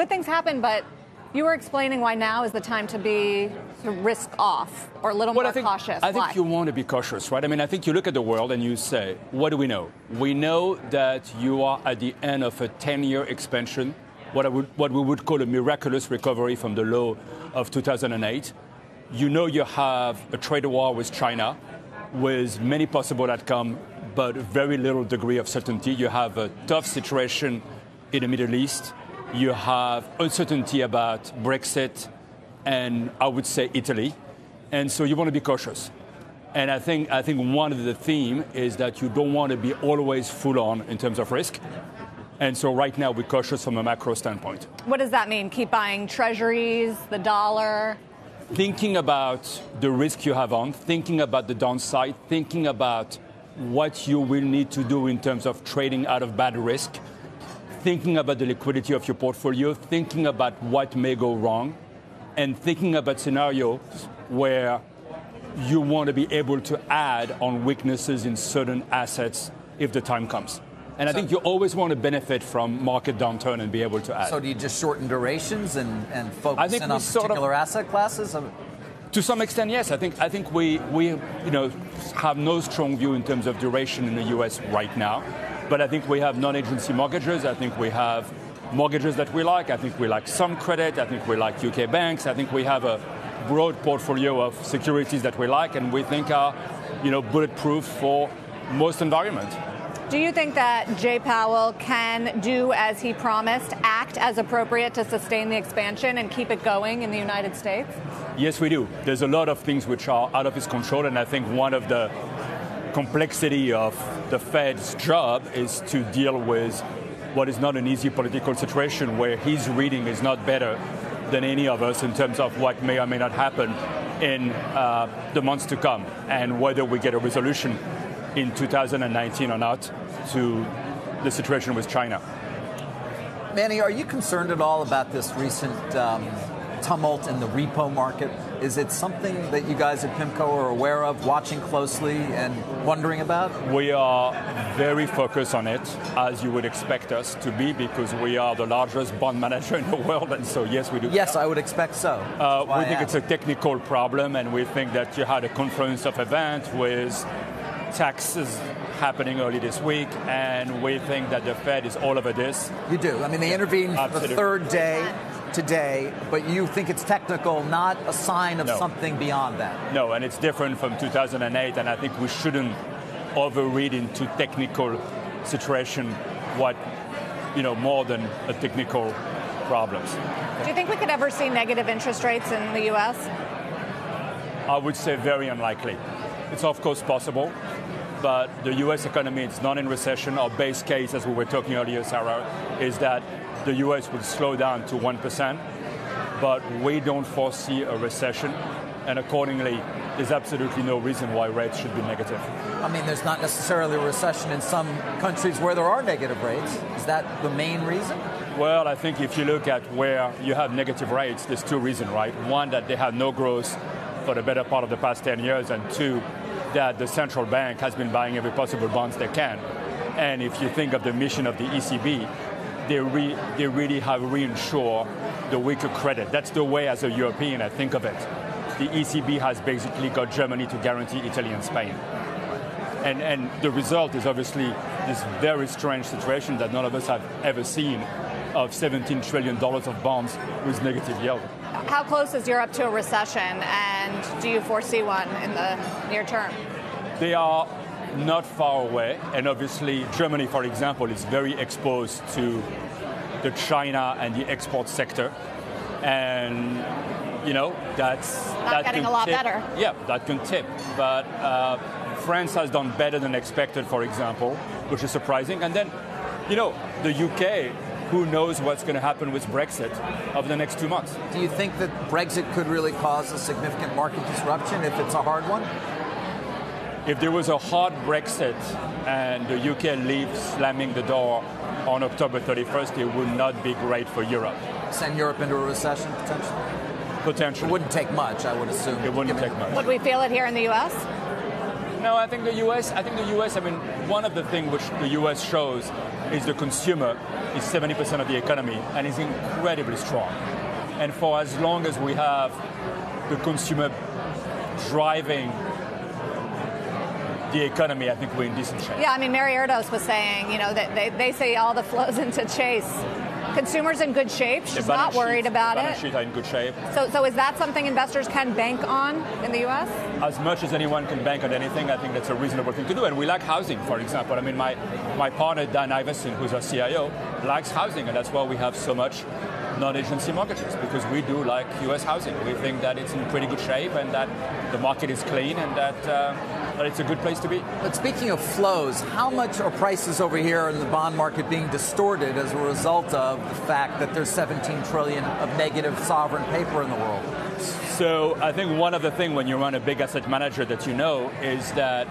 good things happen, but you were explaining why now is the time to be of risk off or a little well, more I think, cautious. I think you want to be cautious, right? I mean, I think you look at the world and you say, what do we know? We know that you are at the end of a 10 year expansion, what, would, what we would call a miraculous recovery from the low of 2008. You know you have a trade war with China with many possible outcomes, but very little degree of certainty. You have a tough situation in the Middle East. You have uncertainty about Brexit and I would say Italy. And so you want to be cautious. And I think, I think one of the theme is that you don't want to be always full on in terms of risk. And so right now we're cautious from a macro standpoint. What does that mean? Keep buying treasuries, the dollar? Thinking about the risk you have on, thinking about the downside, thinking about what you will need to do in terms of trading out of bad risk, thinking about the liquidity of your portfolio, thinking about what may go wrong, and thinking about scenarios where you want to be able to add on weaknesses in certain assets if the time comes. And I think you always want to benefit from market downturn and be able to add. So do you just shorten durations and, and I focus think in on sort of- particular asset classes? To some extent, yes. I think I think we we you know have no strong view in terms of duration in the U.S. right now, but I think we have non-agency mortgages. I think we have mortgages that we like. I think we like some credit. I think we like UK banks. I think we have a broad portfolio of securities that we like and we think are you know bulletproof for most environments. Do you think that Jay Powell can do as he promised, act as appropriate to sustain the expansion and keep it going in the United States? Yes, we do. There's a lot of things which are out of his control, and I think one of the complexity of the Fed's job is to deal with what is not an easy political situation where his reading is not better than any of us in terms of what may or may not happen in uh, the months to come and whether we get a resolution in 2019 or not to the situation with China. Manny, are you concerned at all about this recent um, tumult in the repo market? Is it something that you guys at PIMCO are aware of, watching closely, and wondering about? We are very focused on it, as you would expect us to be, because we are the largest bond manager in the world, and so yes, we do. Yes, I would expect so. Uh, we I think it's a technical problem, and we think that you had a confluence of events with taxes happening early this week, and we think that the Fed is all over this. You do. I mean, they intervened the third day today, but you think it's technical, not a sign of No. something beyond that. No, and it's different from 2008, and I think we shouldn't overread into technical situation what, you know, more than a technical problems. Do you think we could ever see negative interest rates in the U.S.? I would say very unlikely. It's of course possible, but the US economy is not in recession. Our base case, as we were talking earlier, Sarah, is that the US will slow down to 1%, but we don't foresee a recession, and accordingly, there's absolutely no reason why rates should be negative. I mean, there's not necessarily a recession in some countries where there are negative rates. Is that the main reason? Well, I think if you look at where you have negative rates, there's two reasons, right? One, that they have no growth for the better part of the past 10 years, and two, that the central bank has been buying every possible bonds they can. And if you think of the mission of the ECB, they, re- they really have reinsure the weaker credit. That's the way, as a European, I think of it. The ECB has basically got Germany to guarantee Italy and Spain. And, and the result is obviously this very strange situation that none of us have ever seen of $17 trillion of bonds with negative yield. How close is Europe to a recession, and do you foresee one in the near term? They are not far away, and obviously Germany, for example, is very exposed to the China and the export sector, and you know that's Not getting can a lot tip- better. Yeah, that can tip, but uh, France has done better than expected, for example, which is surprising. And then, you know, the UK. Who knows what's going to happen with Brexit over the next two months? Do you think that Brexit could really cause a significant market disruption if it's a hard one? If there was a hard Brexit and the UK leaves slamming the door on October 31st, it would not be great for Europe. Send Europe into a recession potentially? It wouldn't take much, I would assume. It wouldn't take much. Would we feel it here in the U.S.? No, I think the U.S. I think the U.S. I mean, one of the things which the U.S. shows is the consumer is 70% of the economy and is incredibly strong. And for as long as we have the consumer driving the economy, I think we're in decent shape. Yeah, I mean, Mary Erdoes was saying, you know, that they, they say all the flows into Chase. Consumers in good shape. She's not worried about balance it. Sheet are in good shape. So, so is that something investors can bank on in the U.S.? As much as anyone can bank on anything, I think that's a reasonable thing to do. And we like housing, for example. I mean, my, my partner, Dan Ivascyn, who's our CIO, likes housing, and that's why we have so much non-agency mortgages because we do like U.S. housing. We think that it's in pretty good shape and that the market is clean and that, uh, that it's a good place to be. But speaking of flows, how much are prices over here in the bond market being distorted as a result of the fact that there's 17 trillion of negative sovereign paper in the world? So I think one of the things when you run a big asset manager that you know is that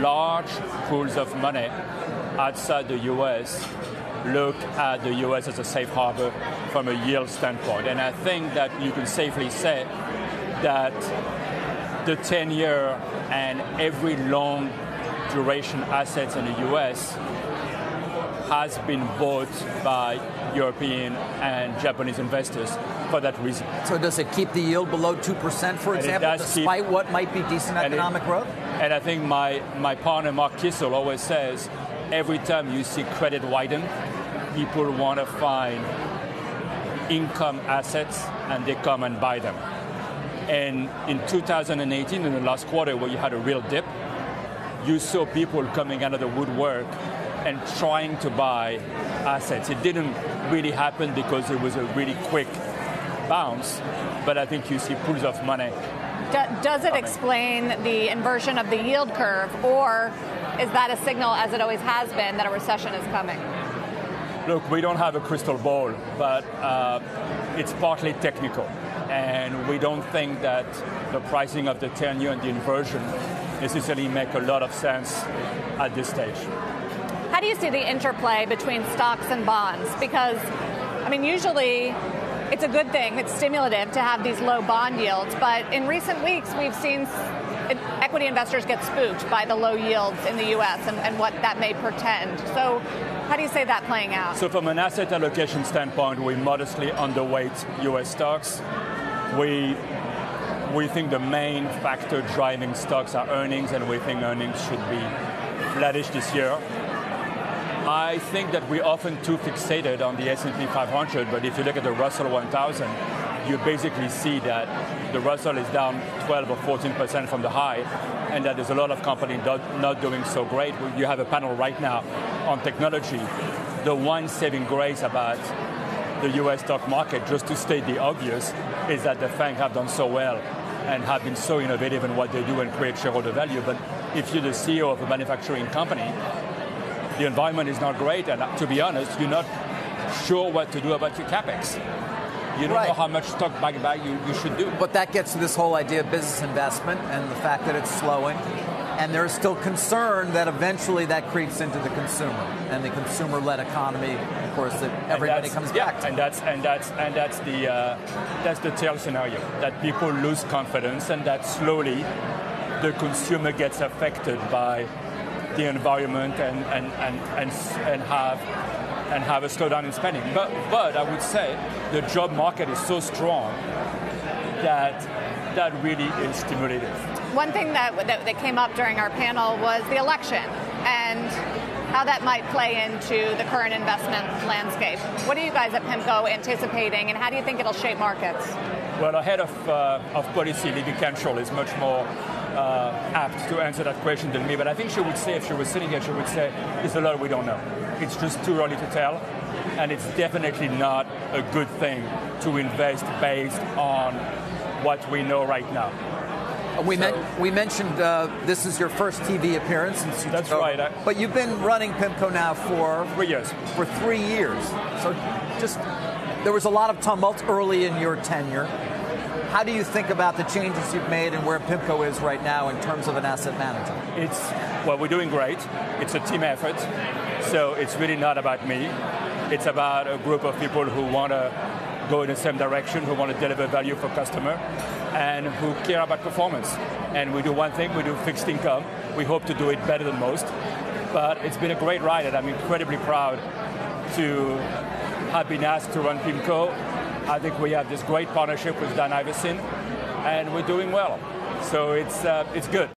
large pools of money outside the U.S look at the US as a safe harbor from a yield standpoint. And I think that you can safely say that the 10 year and every long duration assets in the US has been bought by European and Japanese investors for that reason. So does it keep the yield below 2%, for and example, despite keep, what might be decent economic it, growth? And I think my, my partner, Mark Kiesel, always says, every time you see credit widen, people want to find income assets and they come and buy them. And in 2018, in the last quarter where you had a real dip, you saw people coming out of the woodwork and trying to buy assets. It didn't really happen because it was a really quick bounce, but I think you see pools of money. does it explain the inversion of the yield curve, or is that a signal, as it always has been, that a recession is coming? Look, we don't have a crystal ball, but uh, it's partly technical. And we don't think that the pricing of the 10 year and the inversion necessarily make a lot of sense at this stage. How do you see the interplay between stocks and bonds? Because, I mean, usually it's a good thing, it's stimulative to have these low bond yields, but in recent weeks we've seen equity investors get spooked by the low yields in the US and, and what that may portend. So, how do you say that playing out? So, from an asset allocation standpoint, we modestly underweight US stocks. We we think the main factor driving stocks are earnings, and we think earnings should be flattish this year. I think that we're often too fixated on the S&P 500, but if you look at the Russell 1000, you basically see that the Russell is down 12 or 14% from the high, and that there's a lot of companies not doing so great. You have a panel right now on technology. The one saving grace about the US stock market, just to state the obvious, is that the FANG have done so well and have been so innovative in what they do and create shareholder value. But if you're the CEO of a manufacturing company, the environment is not great, and to be honest, you're not sure what to do about your capex. You don't right. know how much stock buyback you, you should do. But that gets to this whole idea of business investment and the fact that it's slowing. And there's still concern that eventually that creeps into the consumer and the consumer-led economy, of course, that everybody comes yeah, back to. And that's and that's and that's the uh, that's the tail scenario that people lose confidence and that slowly the consumer gets affected by the environment and and and and, and have and have a slowdown in spending. But, but I would say the job market is so strong that that really is stimulative. One thing that, that, that came up during our panel was the election and how that might play into the current investment landscape. What are you guys at PIMCO anticipating, and how do you think it'll shape markets? Well, ahead of, uh, of policy, Libby Cantrell is much more uh, apt to answer that question than me, but I think she would say, if she was sitting here, she would say, there's a lot we don't know. It's just too early to tell, and it's definitely not a good thing to invest based on what we know right now. We, so, men- we mentioned uh, this is your first TV appearance. Since you that's right. I, but you've been running PIMCO now for three years. For three years. So just there was a lot of tumult early in your tenure. How do you think about the changes you've made and where PIMCO is right now in terms of an asset manager? It's well, we're doing great. It's a team effort, so it's really not about me. It's about a group of people who want to go in the same direction, who want to deliver value for customer, and who care about performance. And we do one thing: we do fixed income. We hope to do it better than most. but it's been a great ride, and I'm incredibly proud to have been asked to run PIMCO. I think we have this great partnership with Dan Ivascyn, and we're doing well. So it's, uh, it's good.